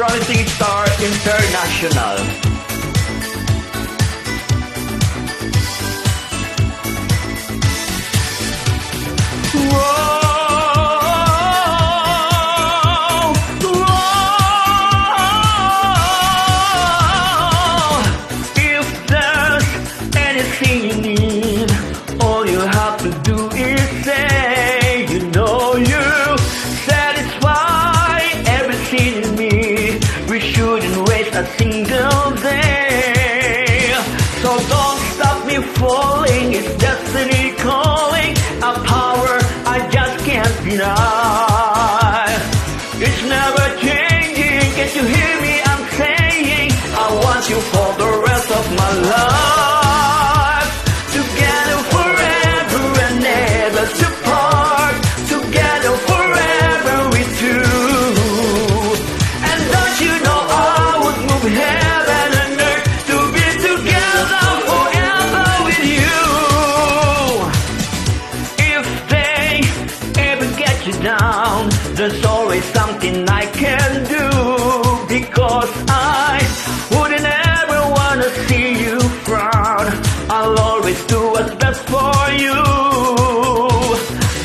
Promising Star International. Single day. There's always something I can do because I wouldn't ever wanna see you frown. I'll always do what's best for you.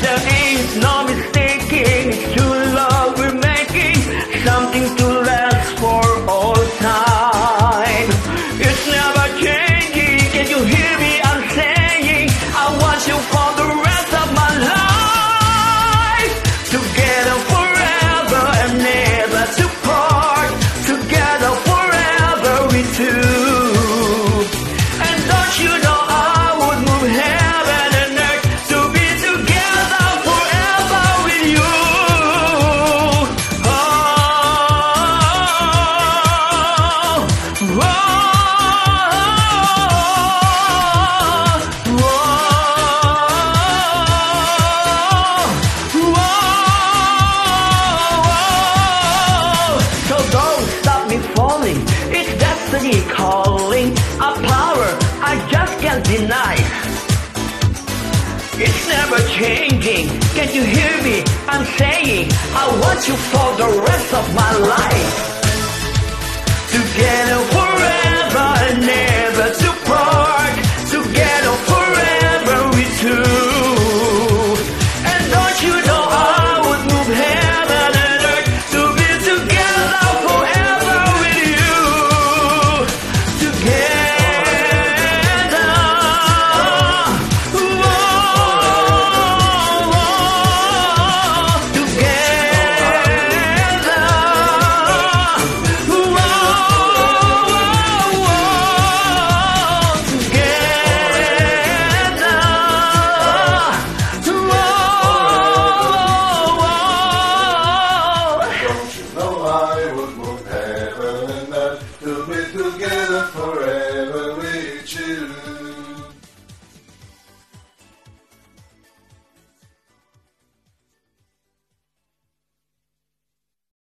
There ain't no mistaking, it's true love we're making, something to last for all time. It's never changing, can you hear me? I'm saying I want you destiny calling. A power I just can't deny. It's never changing. Can't you hear me? I'm saying I want you for the rest of my life.